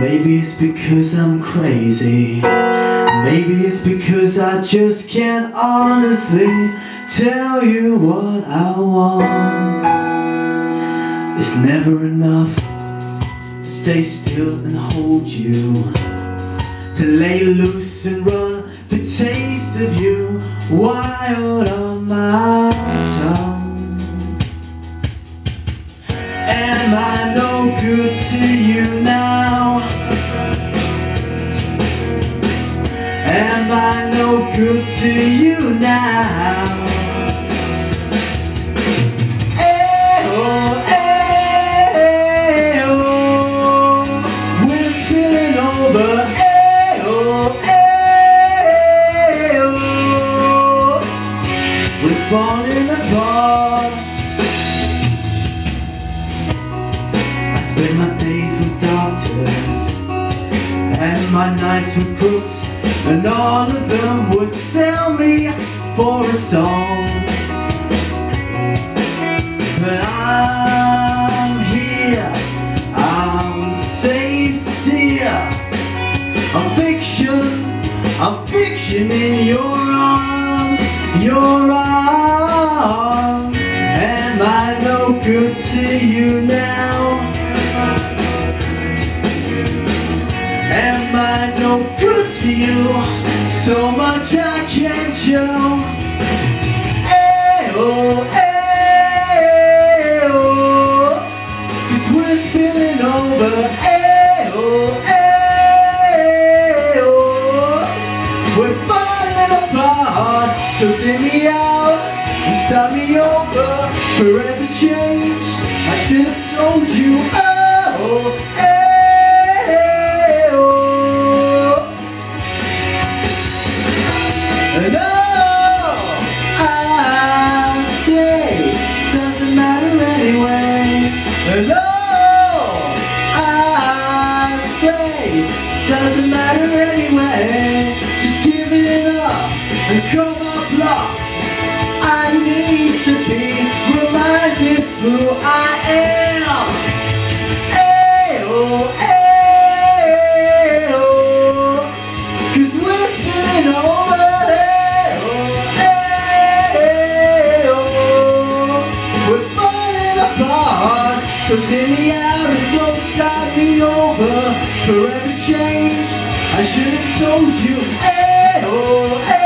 Maybe it's because I'm crazy. Maybe it's because I just can't honestly tell you what I want. It's never enough to stay still and hold you. To lay loose and run the taste of you wild on my tongue. Am I no good to you now? Am I no good to you now? My nights with crooks and all of them would sell me for a song. But I'm here, I'm safe dear. I'm fiction, I'm fiction in your arms Your arms. Am I no good to you now? Am I no good to you? So much I can't show. Ayo, ayo, cause we're spilling over. Ayo, ayo, we're falling apart. So dim me out and start me over. Forever changed. I should have told you. Oh, ayo. Matter anyway. Just give it up and come up bluff. I need to be reminded who I am. Ayo, ayo, Cause we're spilling over Ayo, ayo, We're falling apart So dim me out and don't start me over Forever changed I should have told you Ayo, ayo, We're